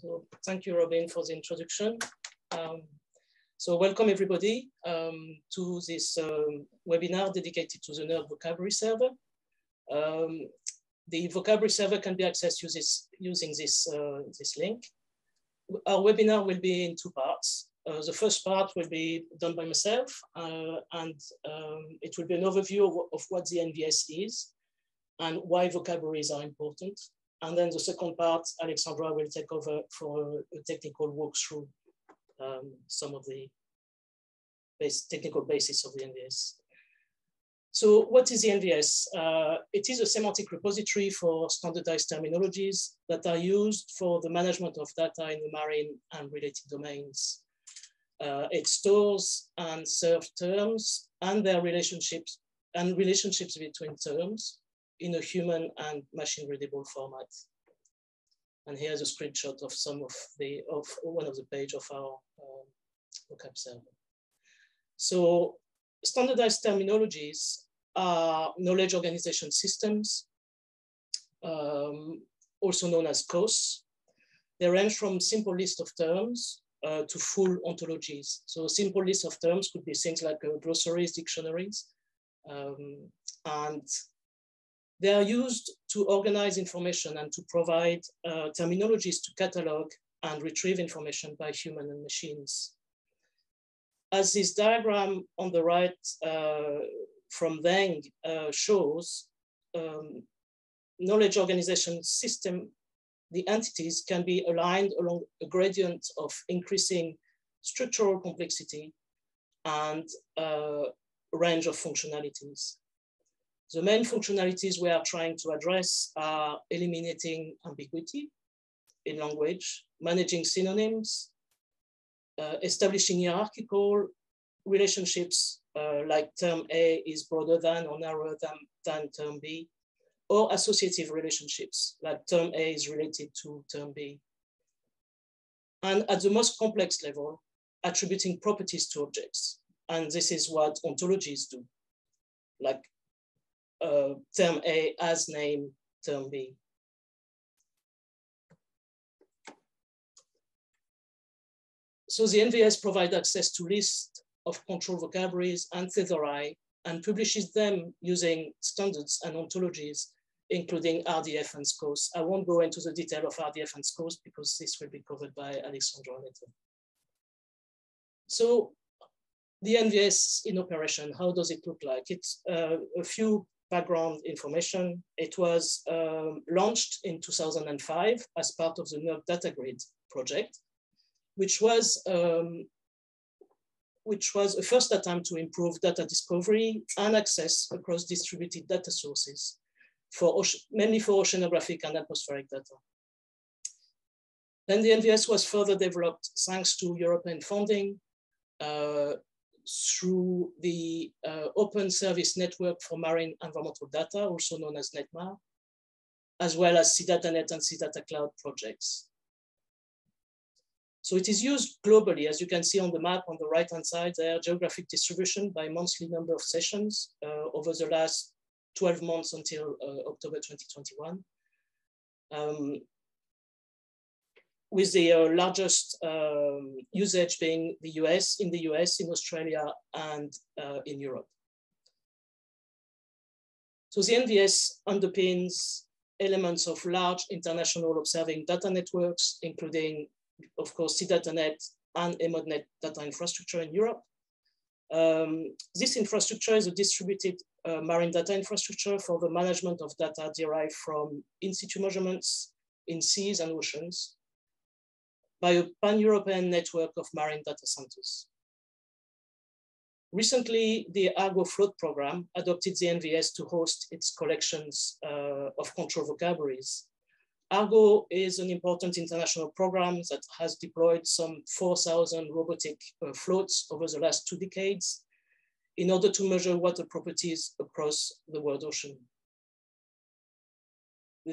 So thank you, Robin, for the introduction. Um, so welcome everybody um, to this um, webinar dedicated to the NERC vocabulary server. Um, the vocabulary server can be accessed uses, using this, uh, this link. Our webinar will be in two parts. Uh, the first part will be done by myself, uh, and um, it will be an overview of, of what the NVS is and why vocabularies are important. And then the second part, Alexandra will take over for a technical walkthrough um, some of the base, technical basis of the NVS. So what is the NVS? Uh, it is a semantic repository for standardized terminologies that are used for the management of data in the marine and related domains. Uh, it stores and serves terms and their relationships and relationships between terms in a human and machine readable format. And here's a screenshot of some of the, of one of the page of our um, vocab server. So standardized terminologies are knowledge organization systems, um, also known as KOS. They range from simple list of terms uh, to full ontologies. So simple list of terms could be things like uh, glossaries, dictionaries, um, and they are used to organize information and to provide uh, terminologies to catalog and retrieve information by human and machines. As this diagram on the right uh, from Zeng uh, shows, um, knowledge organization system, the entities can be aligned along a gradient of increasing structural complexity and uh, range of functionalities. The main functionalities we are trying to address are eliminating ambiguity in language, managing synonyms, uh, establishing hierarchical relationships uh, like term A is broader than or narrower than, than term B, or associative relationships like term A is related to term B. And at the most complex level, attributing properties to objects. And this is what ontologies do, like uh, term A as name term B. So the NVS provides access to lists of control vocabularies and thesauri and publishes them using standards and ontologies, including RDF and SKOS. I won't go into the detail of RDF and SKOS because this will be covered by Alexandra later. So the NVS in operation, how does it look like? It's uh, a few background information. It was um, launched in 2005 as part of the NERC Data Grid project, which was um, which was a first attempt to improve data discovery and access across distributed data sources, for mainly for oceanographic and atmospheric data. Then the NVS was further developed thanks to European funding, uh, through the uh, Open Service Network for Marine Environmental Data, also known as NETMAR, as well as SeaDataNet and SeaDataCloud projects. So it is used globally, as you can see on the map on the right-hand side there, geographic distribution by monthly number of sessions uh, over the last 12 months until uh, October 2021. Um, with the uh, largest um, usage being the US, in the US, in Australia, and uh, in Europe. So the NVS underpins elements of large international observing data networks, including, of course, SeaDataNet and EMODNET data infrastructure in Europe. Um, this infrastructure is a distributed uh, marine data infrastructure for the management of data derived from in situ measurements in seas and oceans, by a pan-European network of marine data centers. Recently, the Argo Float program adopted the NVS to host its collections uh, of control vocabularies. Argo is an important international program that has deployed some 4,000 robotic uh, floats over the last two decades in order to measure water properties across the world ocean.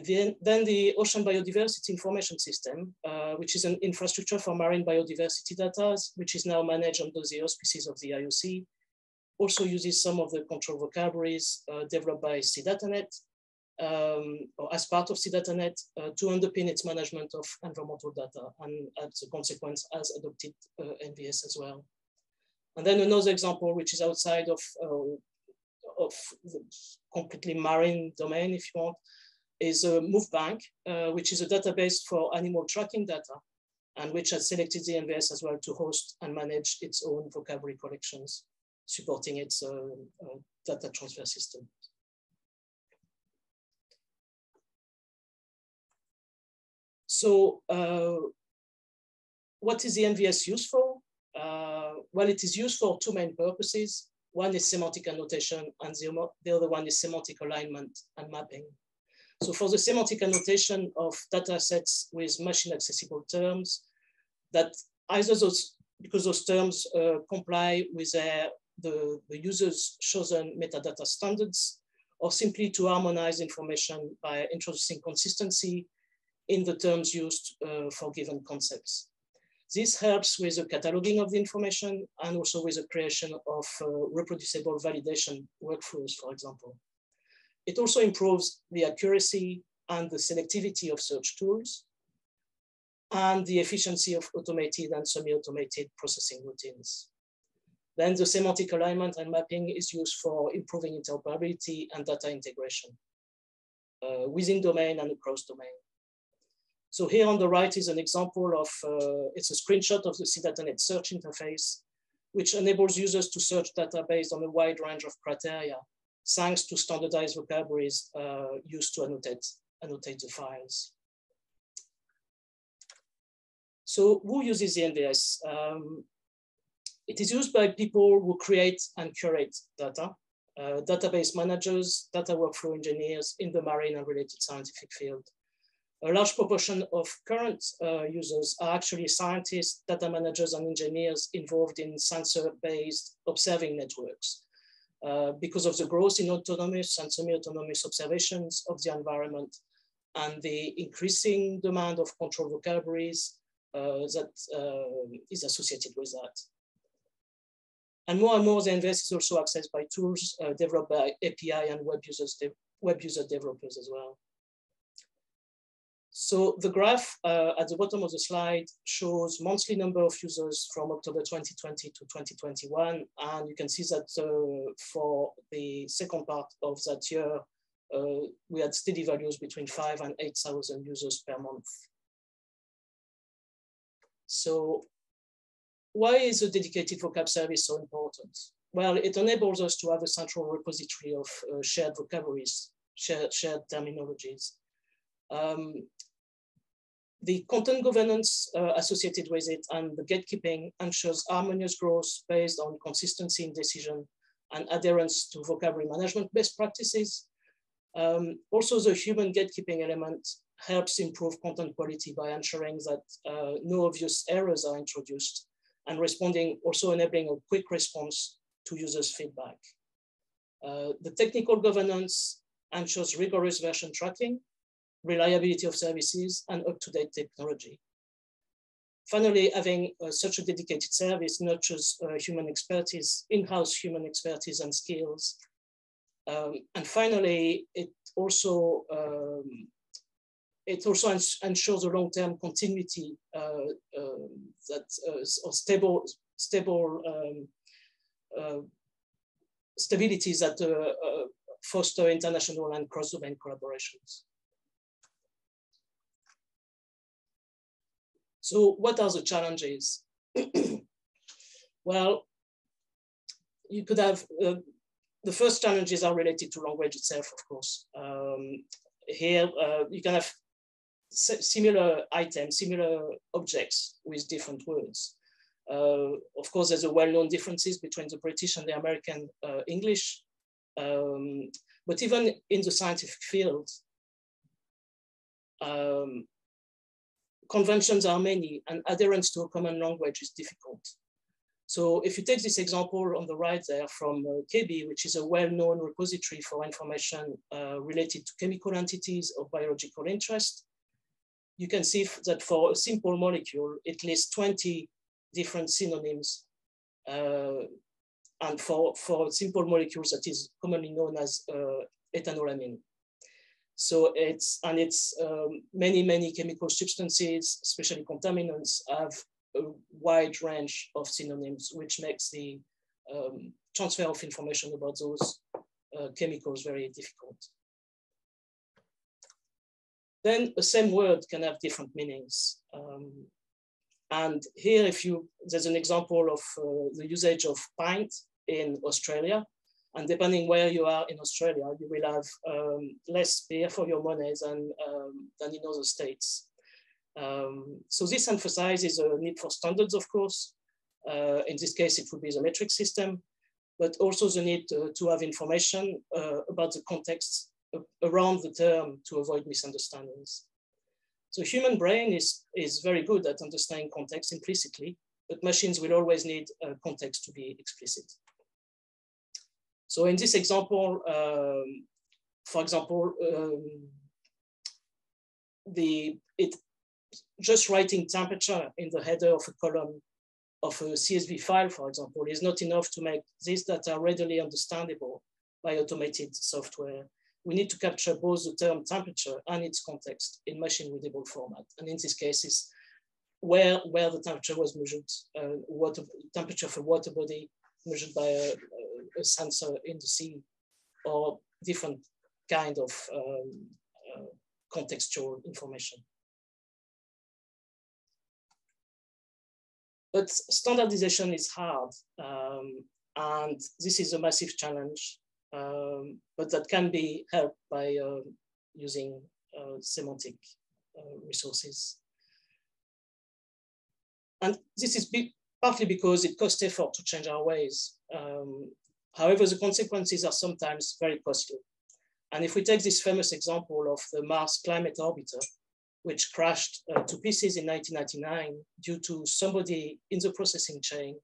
Then, the Ocean Biodiversity Information System, uh, which is an infrastructure for marine biodiversity data, which is now managed under the auspices of the IOC, also uses some of the control vocabularies uh, developed by SeaDataNet um, or as part of SeaDataNet uh, to underpin its management of environmental data and as a consequence has adopted uh, NVS as well. And then another example, which is outside of, uh, of the completely marine domain, if you want, is a MoveBank, uh, which is a database for animal tracking data and which has selected the NVS as well to host and manage its own vocabulary collections, supporting its uh, uh, data transfer system. So uh, what is the NVS used for? Uh, well, it is used for two main purposes. One is semantic annotation and the, the other one is semantic alignment and mapping. So for the semantic annotation of data sets with machine accessible terms, that either those, because those terms uh, comply with their, the, the user's chosen metadata standards, or simply to harmonize information by introducing consistency in the terms used uh, for given concepts. This helps with the cataloging of the information and also with the creation of uh, reproducible validation workflows, for example. It also improves the accuracy and the selectivity of search tools and the efficiency of automated and semi-automated processing routines. Then the semantic alignment and mapping is used for improving interoperability and data integration uh, within domain and across domain. So here on the right is an example of, uh, it's a screenshot of the SeaDataNet search interface, which enables users to search data based on a wide range of criteria, thanks to standardized vocabularies uh, used to annotate, annotate the files. So who uses the NVS? Um, it is used by people who create and curate data, uh, database managers, data workflow engineers in the marine and related scientific field a large proportion of current uh, users are actually scientists, data managers, and engineers involved in sensor-based observing networks. Uh, because of the growth in autonomous and semi-autonomous observations of the environment and the increasing demand of control vocabularies uh, that uh, is associated with that. And more and more, the NVS is also accessed by tools uh, developed by API and web users, web user developers as well. So the graph uh, at the bottom of the slide shows monthly number of users from October 2020 to 2021. And you can see that uh, for the second part of that year, uh, we had steady values between five and 8,000 users per month. So why is a dedicated vocab service so important? Well, it enables us to have a central repository of uh, shared vocabularies, shared, shared terminologies. Um, the content governance uh, associated with it and the gatekeeping ensures harmonious growth based on consistency in decision and adherence to vocabulary management best practices. Um, also, the human gatekeeping element helps improve content quality by ensuring that uh, no obvious errors are introduced and responding, also enabling a quick response to users' feedback. Uh, the technical governance ensures rigorous version tracking reliability of services, and up-to-date technology. Finally, having uh, such a dedicated service nurtures uh, human expertise, in-house human expertise and skills. Um, and finally, it also um, it also ensures a long-term continuity uh, uh that uh, or stable stable um, uh, stabilities that foster international and cross-domain collaborations. So what are the challenges? well, you could have, uh, the first challenges are related to language itself, of course. Um, here, uh, you can have similar items, similar objects with different words. Uh, of course, there's a well-known differences between the British and the American uh, English. Um, but even in the scientific field, um, conventions are many and adherence to a common language is difficult. So if you take this example on the right there from uh, ChEBI, which is a well-known repository for information uh, related to chemical entities of biological interest, you can see that for a simple molecule, it lists 20 different synonyms. Uh, and for, for simple molecules that is commonly known as uh, ethanolamine. So it's, and it's um, many, many chemical substances, especially contaminants, have a wide range of synonyms, which makes the um, transfer of information about those uh, chemicals very difficult. Then the same word can have different meanings. Um, and here, if you, there's an example of uh, the usage of pint in Australia. And depending where you are in Australia, you will have um, less beer for your money than, um, than in other states. Um, so this emphasizes a need for standards, of course. Uh, in this case, it would be the metric system, but also the need to, to have information uh, about the context around the term to avoid misunderstandings. So human brain is, is very good at understanding context implicitly, but machines will always need uh, context to be explicit. So in this example, um, for example, um, the it just writing temperature in the header of a column of a CSV file, for example, is not enough to make this data readily understandable by automated software we need to capture both the term temperature and its context in machine readable format. And in this case where, where the temperature was measured, uh, water, temperature for water body measured by a, sensor in the sea or different kind of um, uh, contextual information. But standardization is hard. Um, and this is a massive challenge um, but that can be helped by uh, using uh, semantic uh, resources. And this is be partly because it costs effort to change our ways. Um, however, the consequences are sometimes very costly. And if we take this famous example of the Mars Climate Orbiter, which crashed uh, to pieces in 1999 due to somebody in the processing chain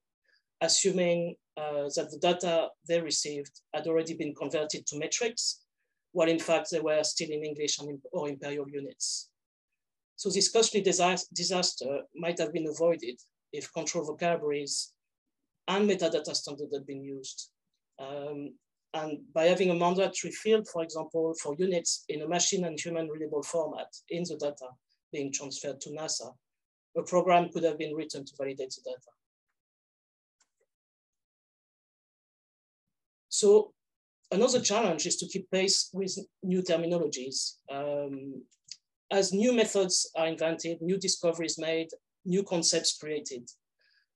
assuming uh, that the data they received had already been converted to metrics, while in fact they were still in English or imperial units. So this costly disaster might have been avoided if control vocabularies and metadata standards had been used. Um, and by having a mandatory field, for example, for units in a machine and human readable format in the data being transferred to NASA, a program could have been written to validate the data. So another challenge is to keep pace with new terminologies. Um, as new methods are invented, new discoveries made, new concepts created.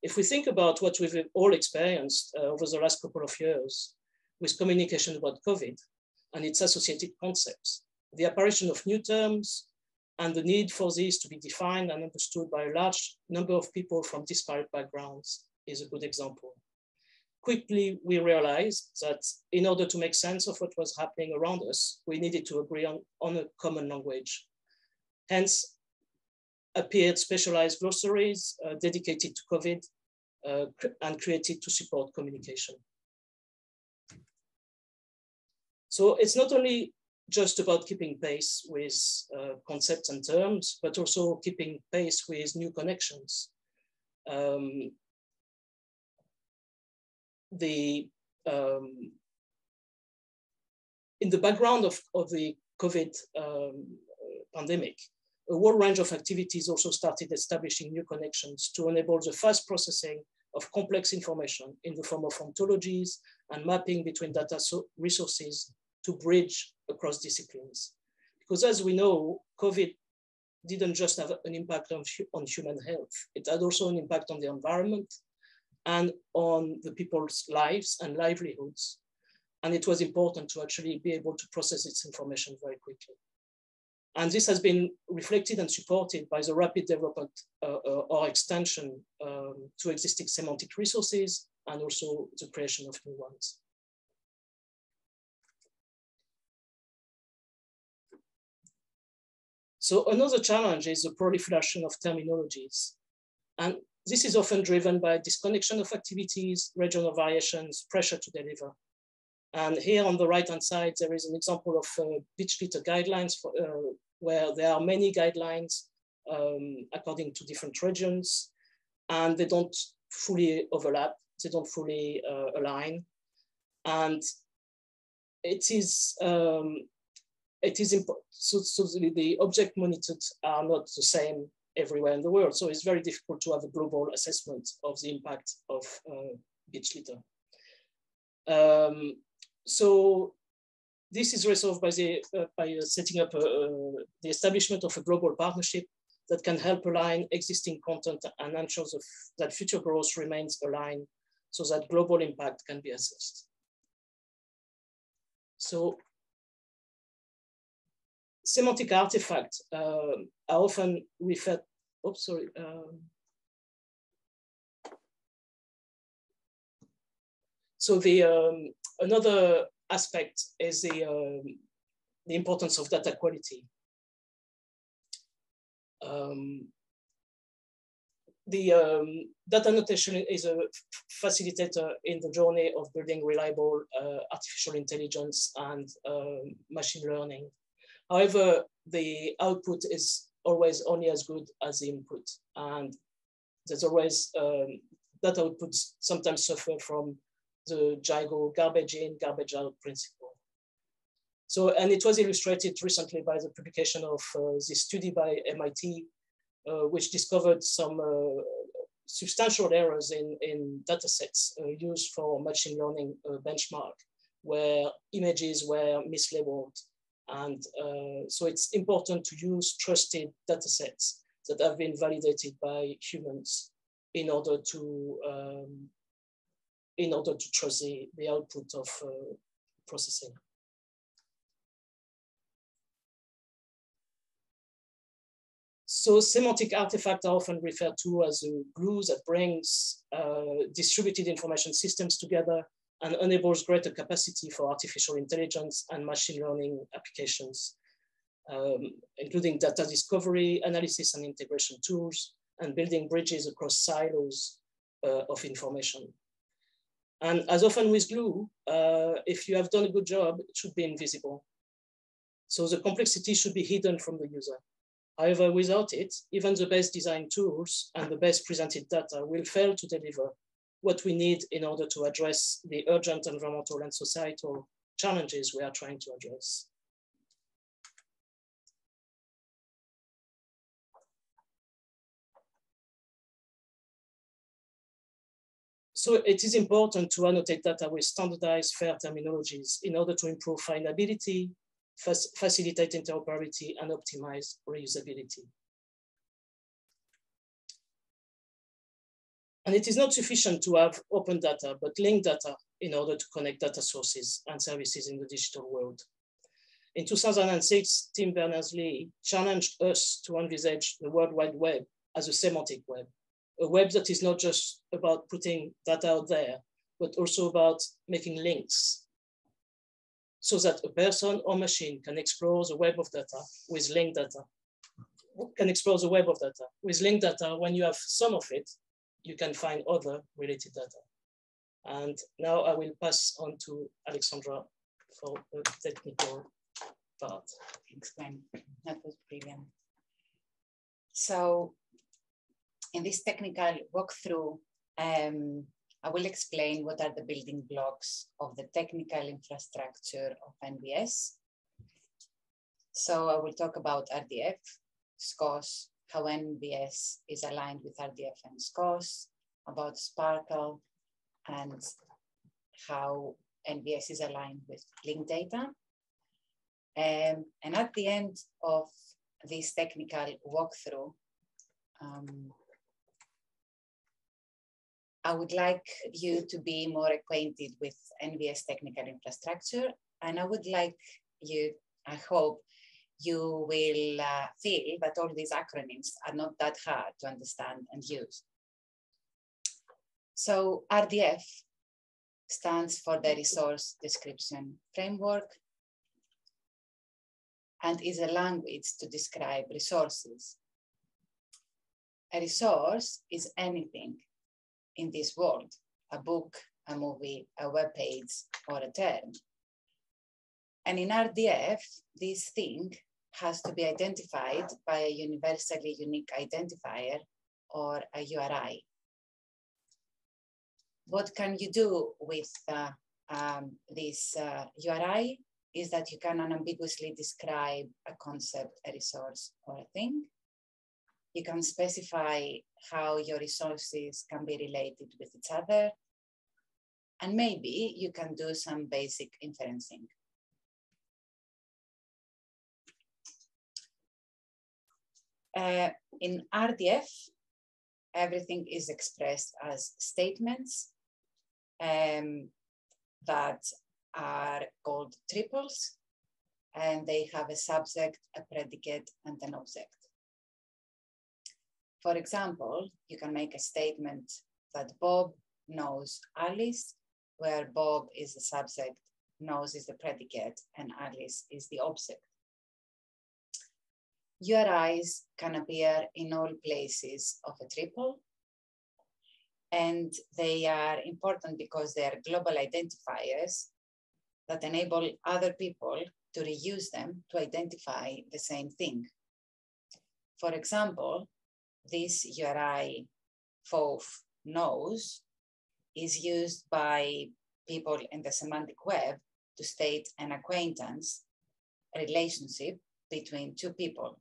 If we think about what we've all experienced uh, over the last couple of years with communication about COVID and its associated concepts, the apparition of new terms and the need for these to be defined and understood by a large number of people from disparate backgrounds is a good example quickly we realized that in order to make sense of what was happening around us, we needed to agree on, on a common language. Hence, appeared specialized glossaries uh, dedicated to COVID uh, and created to support communication. So it's not only just about keeping pace with uh, concepts and terms, but also keeping pace with new connections. Um, the um, in the background of, of the COVID um, pandemic, a whole range of activities also started establishing new connections to enable the fast processing of complex information in the form of ontologies and mapping between data so resources to bridge across disciplines. Because as we know, COVID didn't just have an impact on, on human health, it had also an impact on the environment and on the people's lives and livelihoods. And it was important to actually be able to process this information very quickly. And this has been reflected and supported by the rapid development uh, uh, or extension um, to existing semantic resources and also the creation of new ones. So another challenge is the proliferation of terminologies. And this is often driven by disconnection of activities, regional variations, pressure to deliver. And here on the right-hand side, there is an example of uh, beach litter guidelines for, uh, where there are many guidelines um, according to different regions, and they don't fully overlap, they don't fully uh, align. And it is um, it is important. So, so the, object monitored are not the same everywhere in the world. So it's very difficult to have a global assessment of the impact of uh, beach litter. Um, so this is resolved by, the, uh, by uh, setting up a, the establishment of a global partnership that can help align existing content and ensure that future growth remains aligned so that global impact can be assessed. So semantic artifacts uh, are often referred, oh, sorry. Um, so the um, another aspect is the, um, the importance of data quality. Um, the um, data annotation is a facilitator in the journey of building reliable uh, artificial intelligence and um, machine learning. However, the output is always only as good as the input. And there's always, um, that outputs sometimes suffer from the GIGO garbage in, garbage out principle. So, and it was illustrated recently by the publication of uh, this study by MIT, uh, which discovered some uh, substantial errors in, in data sets uh, used for machine learning uh, benchmark, where images were mislabeled. And uh, so it's important to use trusted data sets that have been validated by humans in order to um, in order to trust the, the output of uh, processing. So semantic artifacts are often referred to as a glue that brings uh, distributed information systems together and enables greater capacity for artificial intelligence and machine learning applications, um, including data discovery, analysis and integration tools, and building bridges across silos uh, of information. And as often with glue, uh, if you have done a good job, it should be invisible. So the complexity should be hidden from the user. However, without it, even the best designed tools and the best presented data will fail to deliver what we need in order to address the urgent environmental and societal challenges we are trying to address. So it is important to annotate data with standardized fair terminologies in order to improve findability, facilitate interoperability, and optimize reusability. And it is not sufficient to have open data, but linked data in order to connect data sources and services in the digital world. In 2006, Tim Berners-Lee challenged us to envisage the World Wide Web as a semantic web, a web that is not just about putting data out there, but also about making links so that a person or machine can explore the web of data with linked data, can explore the web of data. With linked data, when you have some of it, you can find other related data. And now I will pass on to Alexandra for the technical part. Thanks, Gwen. That was brilliant. So in this technical walkthrough, um, I will explain what are the building blocks of the technical infrastructure of NVS. So I will talk about RDF, SKOS, how NVS is aligned with RDF and SKOS, about SPARQL, and how NVS is aligned with link data. Um, and at the end of this technical walkthrough, um, I would like you to be more acquainted with NVS technical infrastructure. And I would like you, I hope, you will uh, feel that all these acronyms are not that hard to understand and use. So RDF stands for the Resource Description Framework and is a language to describe resources. A resource is anything in this world, a book, a movie, a web page, or a term. And in RDF, this thing has to be identified by a universally unique identifier or a URI. What can you do with uh, um, this uh, URI is that you can unambiguously describe a concept, a resource, or a thing. You can specify how your resources can be related with each other. And maybe you can do some basic inferencing. Uh, in RDF, everything is expressed as statements um, that are called triples, and they have a subject, a predicate, and an object. For example, you can make a statement that Bob knows Alice, where Bob is the subject, knows is the predicate, and Alice is the object. URIs can appear in all places of a triple, and they are important because they are global identifiers that enable other people to reuse them to identify the same thing. For example, this URI FOAF knows is used by people in the semantic web to state an acquaintance relationship between two people.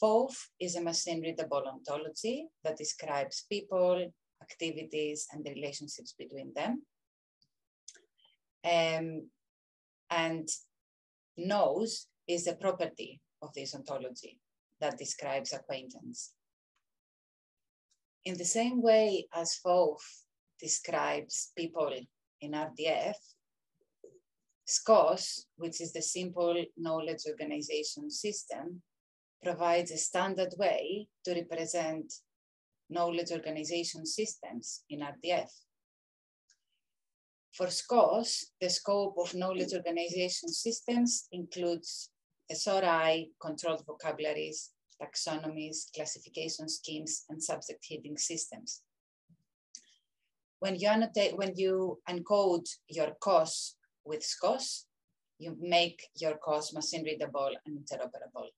FOAF is a machine readable ontology that describes people, activities, and the relationships between them. Um, and knows is a property of this ontology that describes acquaintance. In the same way as FOAF describes people in RDF, SKOS, which is the simple knowledge organization system, provides a standard way to represent knowledge organization systems in RDF. For SKOS, the scope of knowledge organization systems includes SRI, controlled vocabularies, taxonomies, classification schemes, and subject heading systems. When you annotate, when you encode your KOS with SKOS, you make your KOS machine readable and interoperable.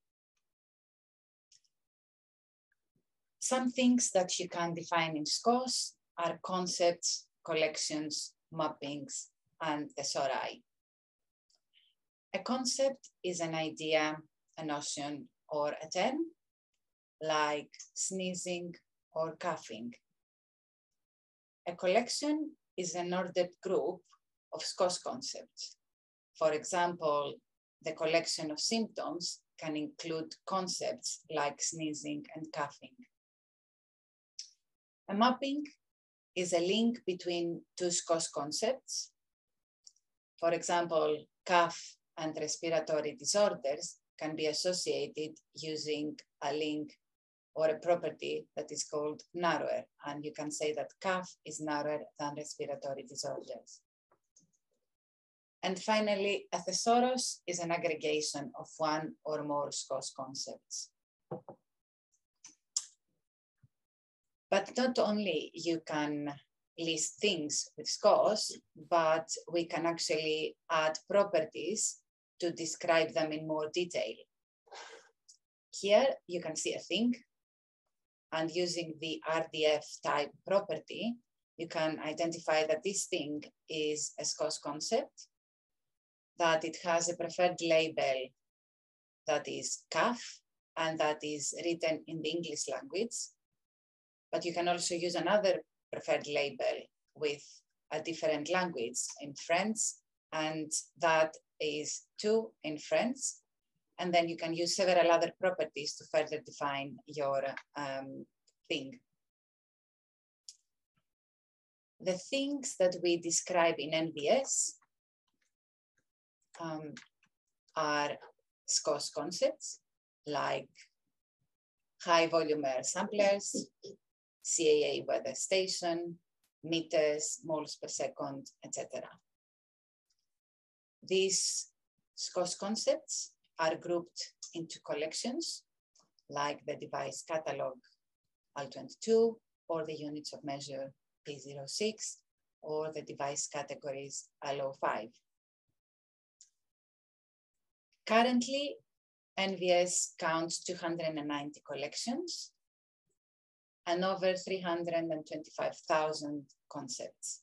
Some things that you can define in SKOS are concepts, collections, mappings, and thesauri. A concept is an idea, a notion, or a term, like sneezing or coughing. A collection is an ordered group of SKOS concepts. For example, the collection of symptoms can include concepts like sneezing and coughing. A mapping is a link between two SKOS concepts. For example, cough and respiratory disorders can be associated using a link or a property that is called narrower. And you can say that cough is narrower than respiratory disorders. And finally, a thesaurus is an aggregation of one or more SKOS concepts. But not only you can list things with SKOS, but we can actually add properties to describe them in more detail. Here you can see a thing, and using the RDF type property, you can identify that this thing is a SKOS concept, that it has a preferred label that is CAF, and that is written in the English language, but you can also use another preferred label with a different language in French, and that is two in French. And then you can use several other properties to further define your um, thing. The things that we describe in NVS um, are SKOS concepts like high volume air samplers, CAE weather station, meters, moles per second, etc. These SKOS concepts are grouped into collections like the device catalog L22 or the units of measure P06 or the device categories L05. Currently, NVS counts 290 collections and over 325,000 concepts.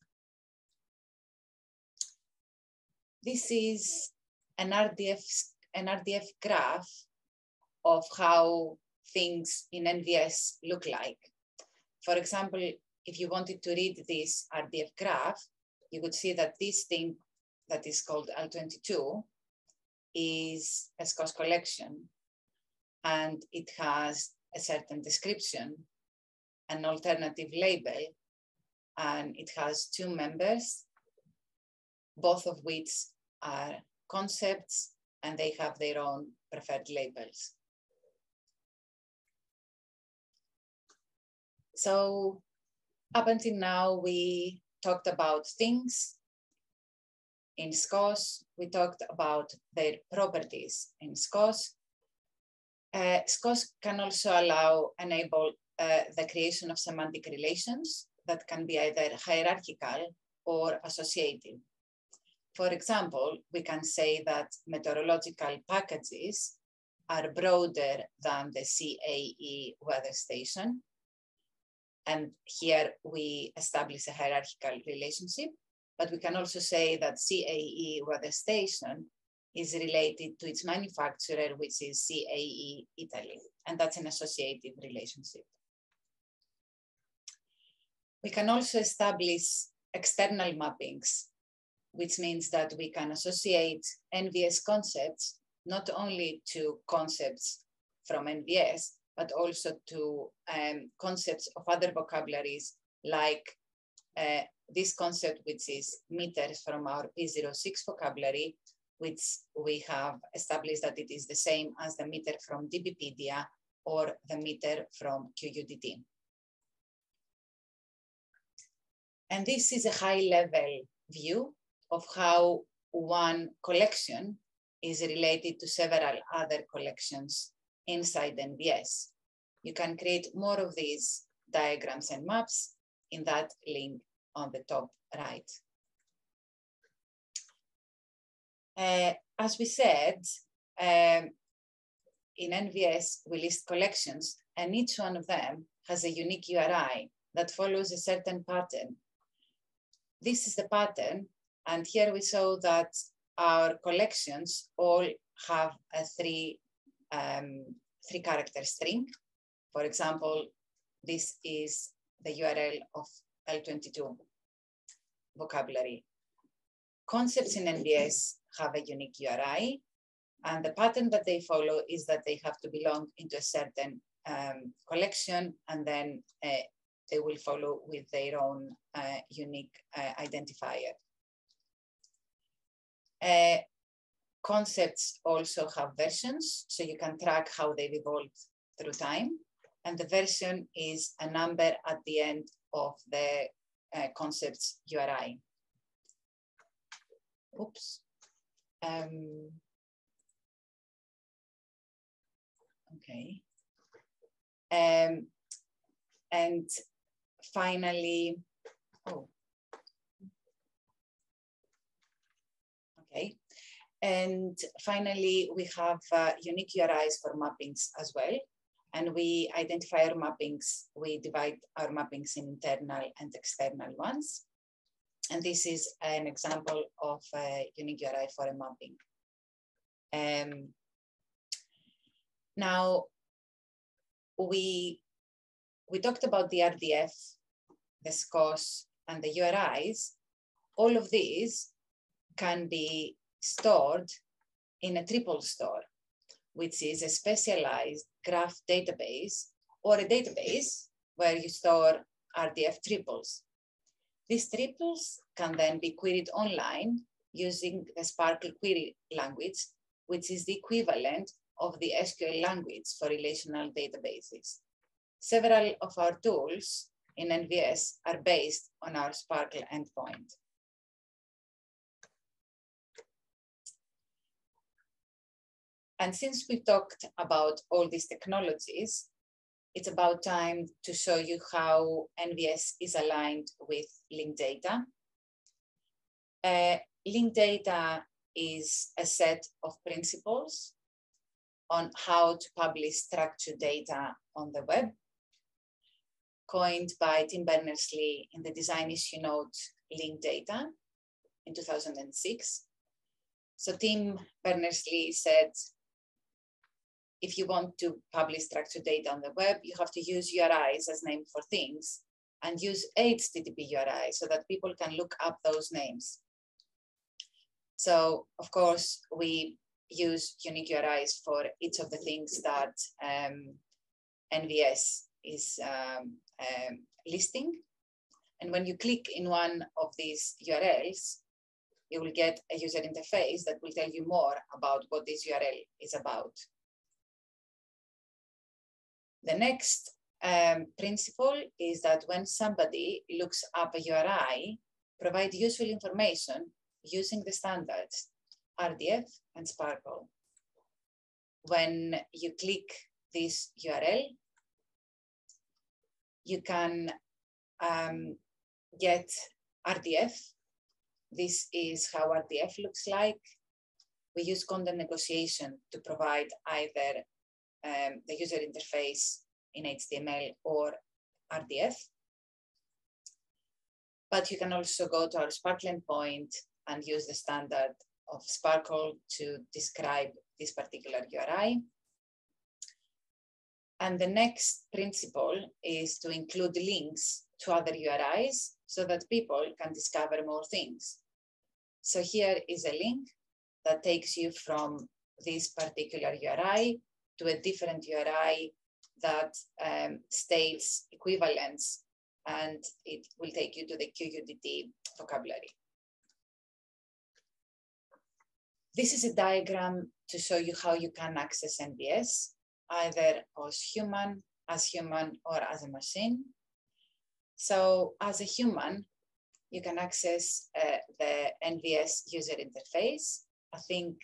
This is an RDF, an RDF graph of how things in NVS look like. For example, if you wanted to read this RDF graph, you would see that this thing that is called L22 is a SKOS collection and it has a certain description, an alternative label, and it has two members, both of which are concepts and they have their own preferred labels. So up until now, we talked about things. In SKOS, we talked about their properties in SKOS. Uh, SKOS can also allow, enable uh, the creation of semantic relations that can be either hierarchical or associative. For example, we can say that meteorological packages are broader than the CAE weather station. And here we establish a hierarchical relationship, but we can also say that CAE weather station is related to its manufacturer, which is CAE Italy, and that's an associative relationship. We can also establish external mappings, which means that we can associate NVS concepts not only to concepts from NVS, but also to um, concepts of other vocabularies like uh, this concept, which is meters from our P06 vocabulary, which we have established that it is the same as the meter from DBpedia or the meter from QUDT. And this is a high level view of how one collection is related to several other collections inside NVS. You can create more of these diagrams and maps in that link on the top right. Uh, as we said, um, in NVS, we list collections, and each one of them has a unique URI that follows a certain pattern. This is the pattern, and here we saw that our collections all have a three, um, three character string. For example, this is the URL of L22 vocabulary. Concepts in NVS have a unique URI. And the pattern that they follow is that they have to belong into a certain um, collection and then uh, they will follow with their own uh, unique uh, identifier. Uh, concepts also have versions, so you can track how they've evolved through time. And the version is a number at the end of the uh, concept's URI. Oops. Um, okay. Um, and finally, oh, okay. And finally, we have uh, unique URIs for mappings as well. And we identify our mappings, we divide our mappings in internal and external ones. And this is an example of a unique URI for a mapping. Um, now, we, we talked about the RDF, the SCOS, and the URIs. All of these can be stored in a triple store, which is a specialized graph database or a database where you store RDF triples. These triples can then be queried online using the SPARQL query language, which is the equivalent of the SQL language for relational databases. Several of our tools in NVS are based on our SPARQL endpoint. And since we talked about all these technologies, it's about time to show you how NVS is aligned with linked data. Uh, linked data is a set of principles on how to publish structured data on the web, coined by Tim Berners-Lee in the design issue note Linked Data in 2006. So Tim Berners-Lee said, if you want to publish structured data on the web, you have to use URIs as name for things and use HTTP URI so that people can look up those names. So of course, we use unique URIs for each of the things that um, NVS is um, um, listing. And when you click in one of these URLs, you will get a user interface that will tell you more about what this URL is about. The next um, principle is that when somebody looks up a URI, provide useful information using the standards RDF and SPARQL. When you click this URL, you can um, get RDF. This is how RDF looks like. We use content negotiation to provide either um, the user interface in HTML or RDF. But you can also go to our SPARQL endpoint and use the standard of SPARQL to describe this particular URI. And the next principle is to include links to other URIs so that people can discover more things. So here is a link that takes you from this particular URI to a different URI that um, states equivalence and it will take you to the QUDT vocabulary. This is a diagram to show you how you can access NVS, either as human, as human, or as a machine. So as a human, you can access uh, the NVS user interface. I think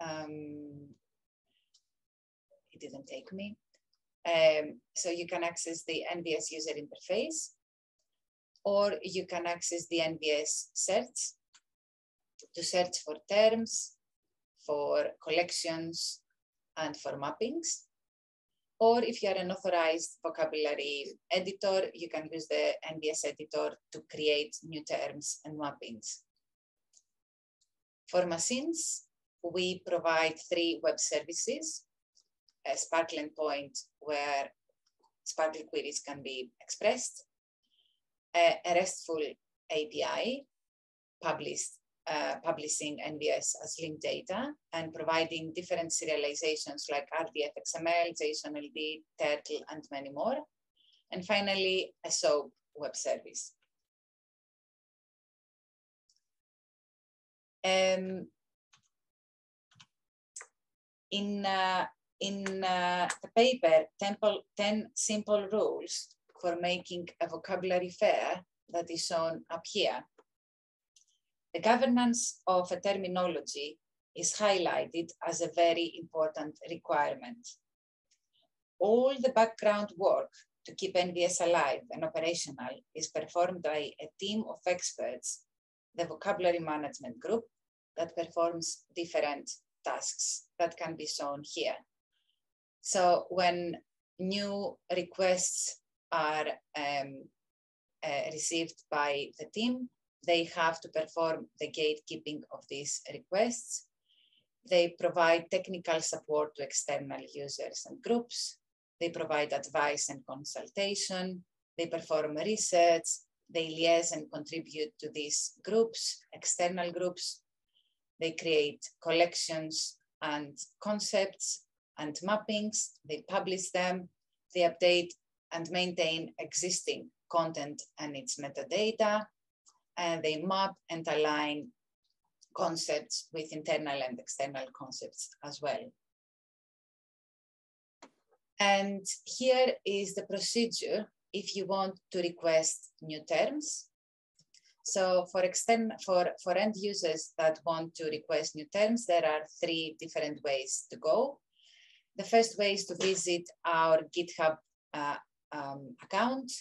um, didn't take me. Um, so you can access the NVS user interface, or you can access the NVS search to search for terms, for collections, and for mappings. Or if you are an authorized vocabulary editor, you can use the NVS editor to create new terms and mappings. For machines, we provide three web services, a SPARQL endpoint where SPARQL queries can be expressed, a, a RESTful API published uh, publishing NVS as linked data and providing different serializations like RDF XML, JSON LD, Turtle, and many more. And finally, a SOAP web service. Um, in uh, in uh, the paper, 10 simple rules for making a vocabulary fair that is shown up here. The governance of a terminology is highlighted as a very important requirement. All the background work to keep NVS alive and operational is performed by a team of experts, the vocabulary management group that performs different tasks that can be shown here. So when new requests are um, uh, received by the team, they have to perform the gatekeeping of these requests. They provide technical support to external users and groups. They provide advice and consultation. They perform research. They liaise and contribute to these groups, external groups. They create collections and concepts and mappings. They publish them. They update and maintain existing content and its metadata and they map and align concepts with internal and external concepts as well. And here is the procedure if you want to request new terms. So for, extend, for, for end users that want to request new terms, there are three different ways to go. The first way is to visit our GitHub uh, um, account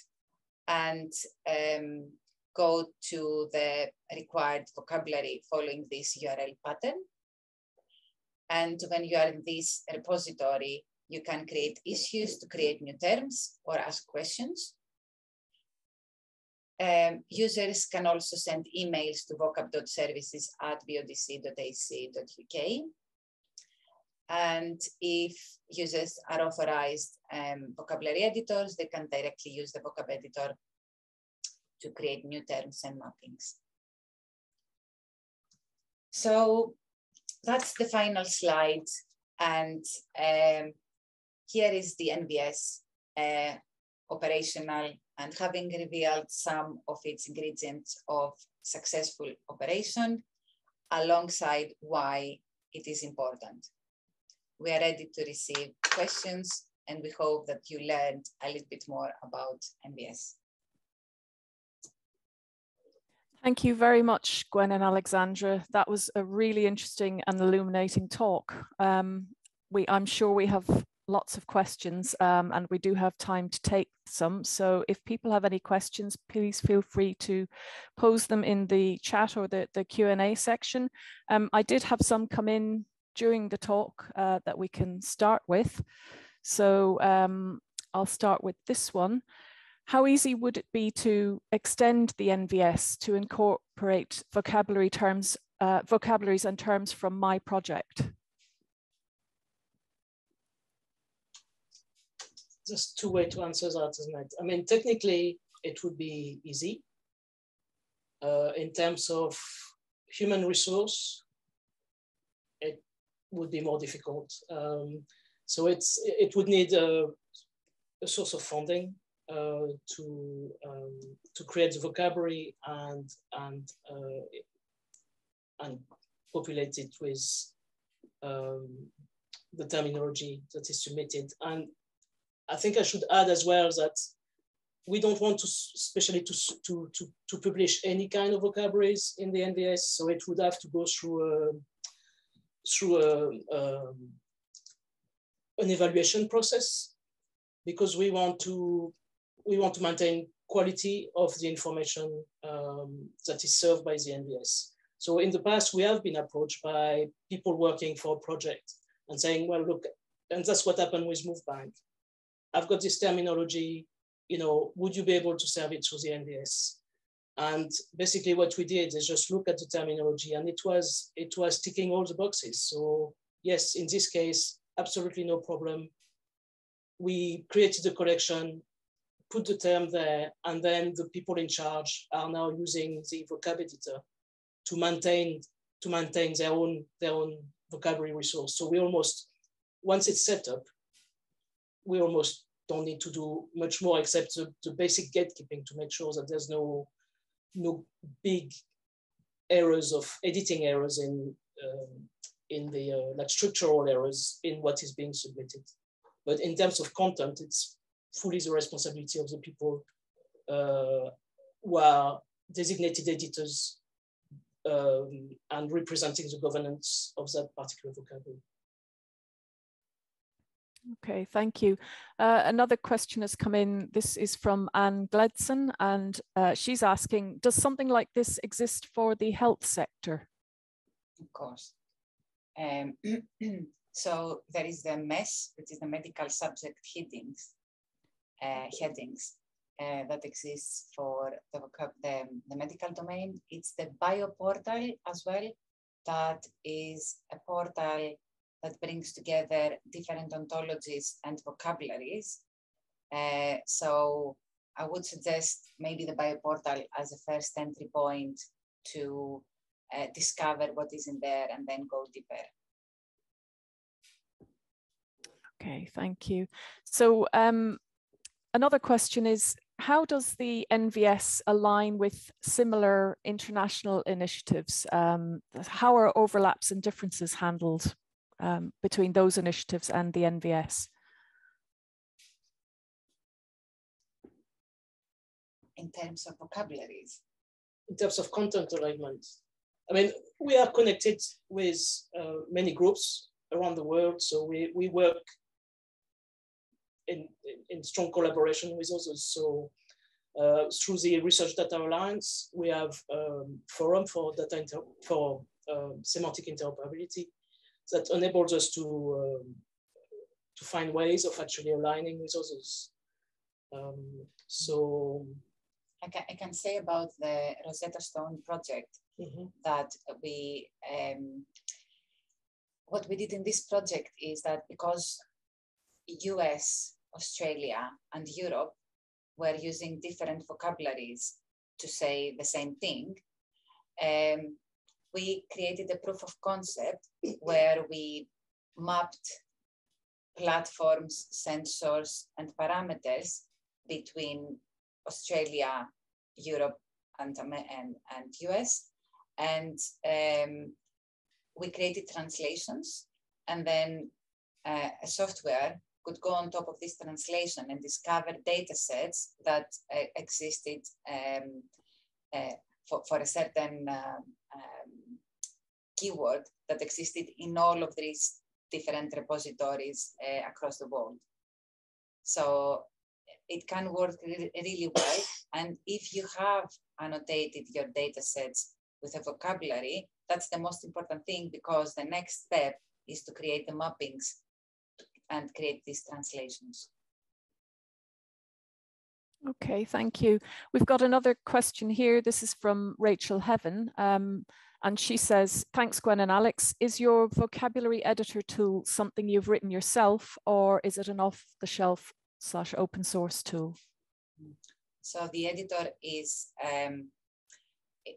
and um, go to the required vocabulary following this URL pattern. And when you are in this repository, you can create issues to create new terms or ask questions. um, users can also send emails to vocab.services at bodc.ac.uk. And if users are authorized um, vocabulary editors, they can directly use the vocab editor to create new terms and mappings. So that's the final slide. And um, here is the NVS uh, operational and having revealed some of its ingredients of successful operation alongside why it is important. We are ready to receive questions and we hope that you learned a little bit more about NVS. Thank you very much, Gwen and Alexandra. That was a really interesting and illuminating talk. Um, we, I'm sure we have lots of questions um, and we do have time to take some. So if people have any questions, please feel free to pose them in the chat or the, the Q&A section. Um, I did have some come in during the talk uh, that we can start with. So um, I'll start with this one. How easy would it be to extend the NVS to incorporate vocabulary terms, uh, vocabularies and terms from my project? There's two ways to answer that, isn't it? I mean, technically, it would be easy. Uh, in terms of human resource, would be more difficult. Um, so it's it would need a, a source of funding uh, to um, to create the vocabulary and and uh, and populate it with um, the terminology that is submitted. And I think I should add as well that we don't want to, especially to, to, to, to publish any kind of vocabularies in the NVS. So it would have to go through a, through a, um, an evaluation process because we want to we want to maintain quality of the information um, that is served by the NVS. So in the past, we have been approached by people working for a project and saying, well, look, and that's what happened with MoveBank. I've got this terminology, you know, would you be able to serve it through the NVS? And basically what we did is just look at the terminology and it was, it was ticking all the boxes. So yes, in this case, absolutely no problem. We created a collection put the term there, and then the people in charge are now using the vocab editor to maintain to maintain their own their own vocabulary resource. So we almost once it's set up, we almost don't need to do much more except the, the basic gatekeeping to make sure that there's no no big errors of editing errors in um, in the uh, like structural errors in what is being submitted. But in terms of content, it's fully the responsibility of the people uh, who are designated editors um, and representing the governance of that particular vocabulary. Okay, thank you. Uh, another question has come in. This is from Anne Gledson, and uh, she's asking, does something like this exist for the health sector? Of course. Um, so there is the MeSH, which is the medical subject headings, uh, headings uh, that exists for the, the, the medical domain. It's the bioportal as well, that is a portal that brings together different ontologies and vocabularies. Uh, so I would suggest maybe the bioportal as a first entry point to uh, discover what is in there and then go deeper. Okay, thank you. So um, another question is, how does the NVS align with similar international initiatives? Um, how are overlaps and differences handled um, between those initiatives and the NVS? In terms of vocabularies? In terms of content alignment. I mean, we are connected with uh, many groups around the world. So we, we work in, in strong collaboration with others. So uh, through the Research Data Alliance, we have um, forum for data for uh, semantic interoperability that enables us to um, to find ways of actually aligning with others. Um, so I can, I can say about the Rosetta Stone project mm-hmm. that we, um, what we did in this project is that because US, Australia, and Europe were using different vocabularies to say the same thing, um, we created a proof of concept where we mapped platforms, sensors, and parameters between Australia, Europe, and, and, and US. And um, we created translations, and then uh, a software could go on top of this translation and discover data sets that uh, existed um, uh, for, for a certain um, um, keyword that existed in all of these different repositories uh, across the world. So it can work really, really well. And if you have annotated your data sets with a vocabulary, that's the most important thing because the next step is to create the mappings and create these translations. Okay, thank you. We've got another question here. This is from Rachel Heaven. Um, and she says, thanks, Gwen and Alex. Is your vocabulary editor tool something you've written yourself or is it an off the shelf slash open source tool? So the editor is, um,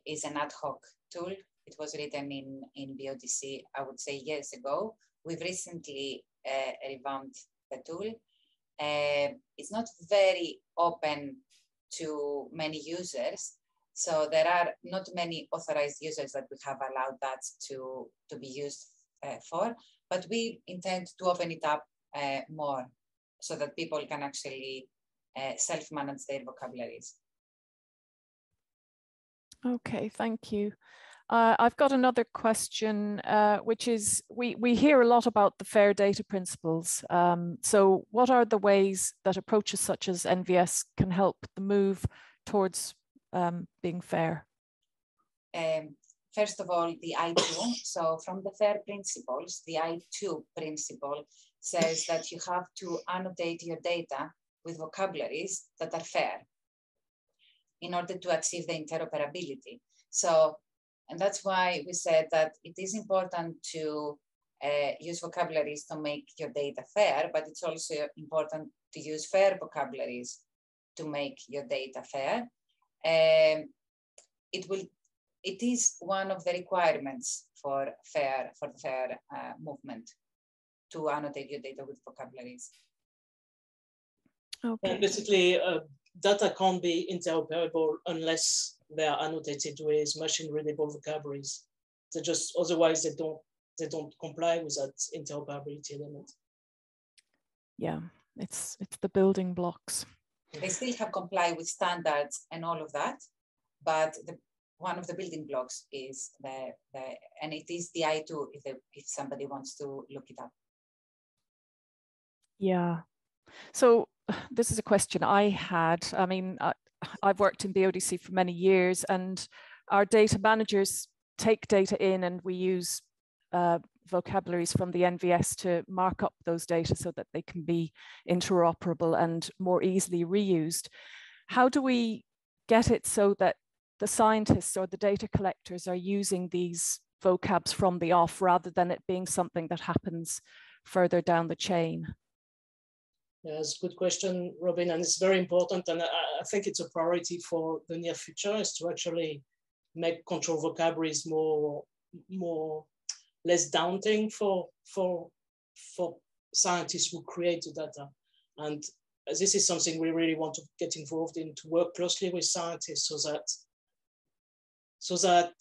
is an ad hoc tool. It was written in, in BODC, I would say years ago. We've recently uh, revamped the tool. Uh, it's not very open to many users. So there are not many authorized users that we have allowed that to, to be used uh, for, but we intend to open it up uh, more so that people can actually uh, self-manage their vocabularies. Okay, thank you. Uh, I've got another question, uh, which is we, we hear a lot about the fair data principles. Um, so what are the ways that approaches such as NVS can help the move towards um, being fair? Um, first of all, the I2. So from the FAIR principles, the I2 principle says that you have to annotate your data with vocabularies that are fair in order to achieve the interoperability. So and that's why we said that it is important to uh, use vocabularies to make your data fair, but it's also important to use fair vocabularies to make your data fair. Um, it will, it is one of the requirements for fair, for the fair uh, movement to annotate your data with vocabularies. Okay. And basically, uh, data can't be interoperable unless they are annotated with machine readable vocabularies. They just otherwise they don't they don't comply with that interoperability element. Yeah, it's it's the building blocks. They still have comply with standards and all of that, but the one of the building blocks is the, the and it is the I2 if they, if somebody wants to look it up. Yeah. So this is a question I had. I mean, I, I've worked in BODC for many years and our data managers take data in and we use uh, vocabularies from the NVS to mark up those data so that they can be interoperable and more easily reused. How do we get it so that the scientists or the data collectors are using these vocabs from the off rather than it being something that happens further down the chain? A good question, Robin, and it's very important. And I, I, think it's a priority for the near future is to actually make control vocabularies more, more less daunting for, for, for scientists who create the data. And this is something we really want to get involved in to work closely with scientists so that so that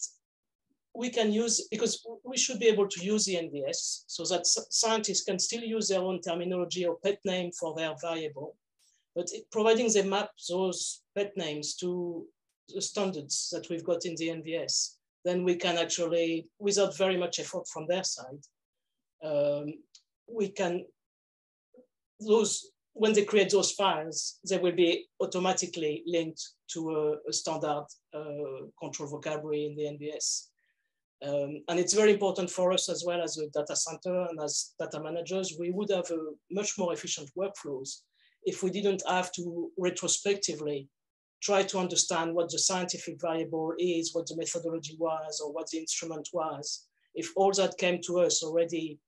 we can use, because we should be able to use the NVS so that scientists can still use their own terminology or pet name for their variable, but it, providing they map those pet names to the standards that we've got in the NVS, then we can actually, without very much effort from their side, um, we can, those, when they create those files, they will be automatically linked to a, a standard uh, control vocabulary in the NVS. Um, and it's very important for us as well as a data center and as data managers, we would have a much more efficient workflows if we didn't have to retrospectively try to understand what the scientific variable is, what the methodology was, or what the instrument was. If all that came to us already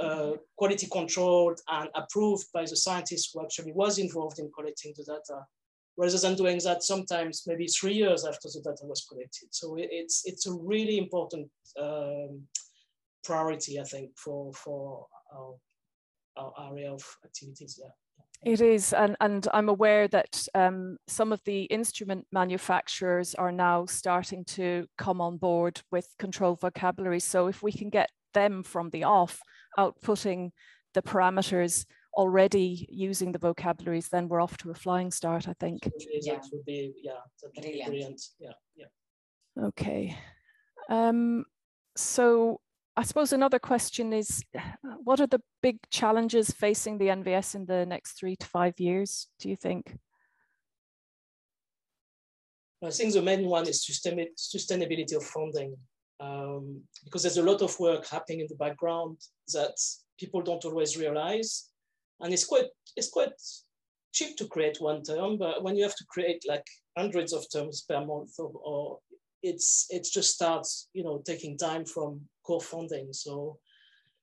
uh, quality controlled and approved by the scientist who actually was involved in collecting the data, rather than doing that sometimes maybe three years after the data was collected. So it's, it's a really important um, priority, I think, for, for our, our area of activities there. It is, and, and I'm aware that um, some of the instrument manufacturers are now starting to come on board with control vocabulary. So if we can get them from the off outputting the parameters already using the vocabularies, then we're off to a flying start, I think. Yeah, that would be, yeah, brilliant. brilliant. Yeah, yeah. Okay. Um, so I suppose another question is, what are the big challenges facing the NVS in the next three to five years, do you think? I think the main one is sustainability of funding, um, because there's a lot of work happening in the background that people don't always realize. And it's quite, it's quite cheap to create one term, but when you have to create like hundreds of terms per month or, or it's it just starts you know taking time from core funding so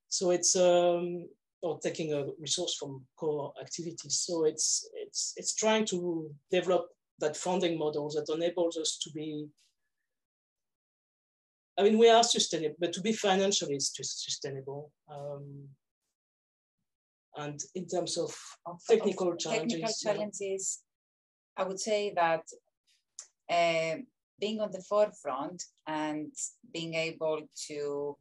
so it's um or taking a resource from core activities so it's it's it's trying to develop that funding model that enables us to be I mean, we are sustainable, but to be financially sustainable. Um, and in terms of, of technical of challenges. Technical challenges, I would say that uh, being on the forefront and being able to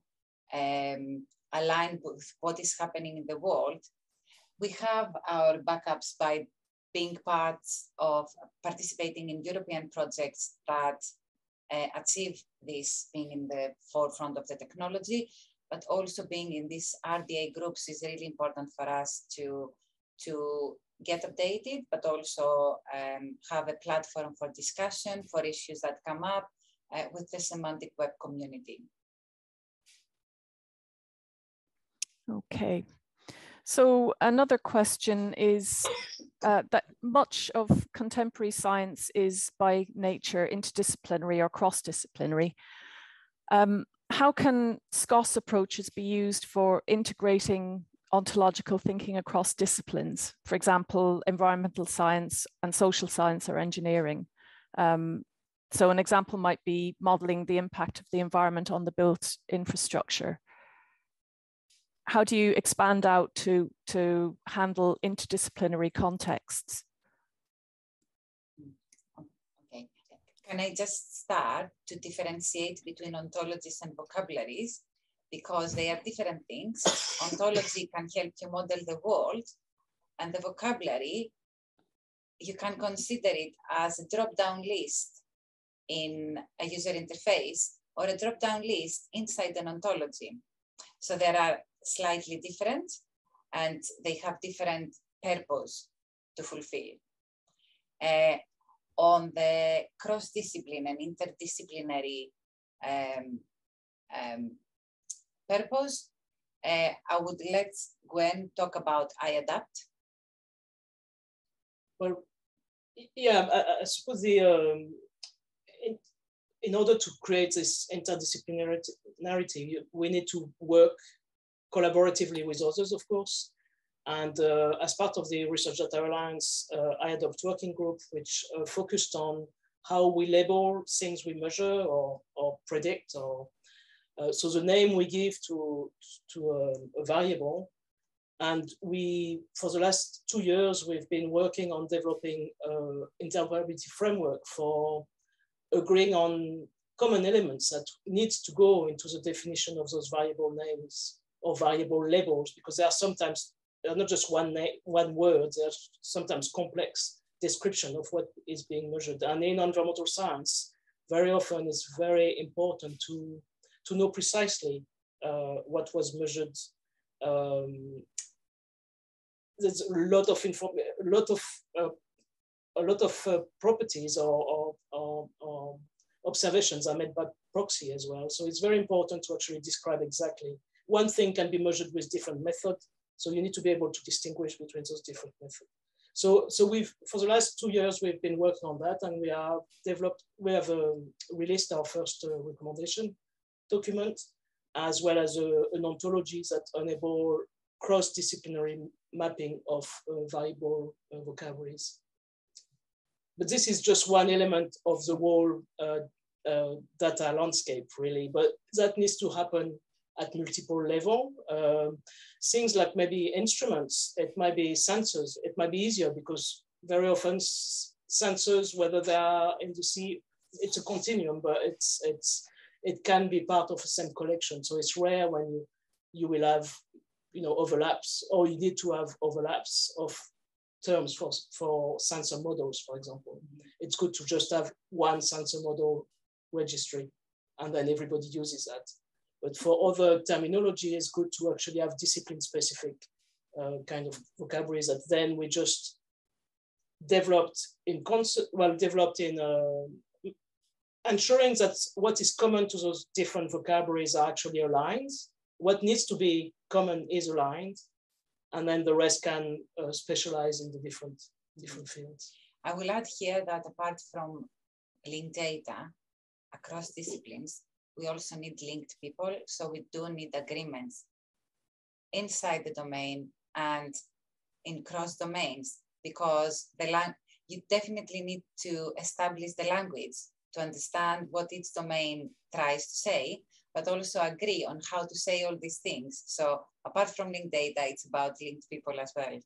um, align with what is happening in the world, we have our backups by being part of participating in European projects that uh, achieve this, being in the forefront of the technology, but also being in these RDA groups is really important for us to, to get updated, but also um, have a platform for discussion for issues that come up uh, with the semantic web community. Okay. So another question is uh, that much of contemporary science is by nature interdisciplinary or cross-disciplinary. Um, how can SKOS approaches be used for integrating ontological thinking across disciplines, for example, environmental science and social science or engineering. Um, so an example might be modeling the impact of the environment on the built infrastructure. How do you expand out to, to handle interdisciplinary contexts? Okay, can I just start to differentiate between ontologies and vocabularies? Because they are different things. Ontology can help you model the world, and the vocabulary, you can consider it as a drop-down list in a user interface or a drop-down list inside an ontology. So there are slightly different and they have different purpose to fulfill. Uh, on the cross-discipline and interdisciplinary um, um, purpose, uh, I would let Gwen talk about I-ADOPT. Well, yeah, I, I suppose the um, in, in, order to create this interdisciplinarity, narrative, we need to work collaboratively with others, of course. And uh, as part of the Research Data Alliance, uh, I-ADOPT working group, which uh, focused on how we label things we measure or, or predict or uh, so the name we give to, to a, a, variable. And we, for the last two years, we've been working on developing an interoperability framework for agreeing on common elements that needs to go into the definition of those variable names or variable labels, because they are sometimes, they're not just one, name, one word, they're sometimes complex description of what is being measured. And in environmental science, very often it's very important to to know precisely uh, what was measured. Um, there's a lot of info, a lot of uh, a lot of uh, properties or, or, or, observations are made by proxy as well. So it's very important to actually describe exactly. One thing can be measured with different methods, so you need to be able to distinguish between those different methods. So, so we've for the last two years we've been working on that, and we have developed we have um, released our first uh, recommendation document, as well as a, an ontology that enable cross-disciplinary mapping of uh, viable uh, vocabularies. But this is just one element of the whole uh, uh, data landscape, really. But that needs to happen at multiple level. Um, things like maybe instruments, it might be sensors, it might be easier because very often sensors, whether they are in the sea, it's a continuum, but it's it's it can be part of the same collection. So it's rare when you you will have you know overlaps, or you need to have overlaps of terms for for sensor models, for example. It's good to just have one sensor model registry, and then everybody uses that. But for other terminology, it's good to actually have discipline-specific uh, kind of vocabularies that then we just developed in concert, well, developed in uh, ensuring that what is common to those different vocabularies are actually aligned. What needs to be common is aligned, and then the rest can uh, specialize in the different different fields. I will add here that apart from linked data across disciplines, we also need linked people. So we do need agreements inside the domain and in cross domains because the lang- you definitely need to establish the language to understand what each domain tries to say, but also agree on how to say all these things. So apart from linked data, it's about linked people as well.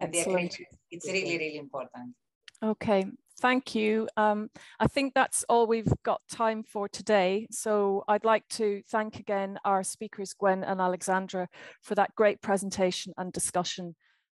And the agreement, it's really, really important. Okay, thank you. Um, I think that's all we've got time for today. So I'd like to thank again our speakers, Gwen and Alexandra, for that great presentation and discussion.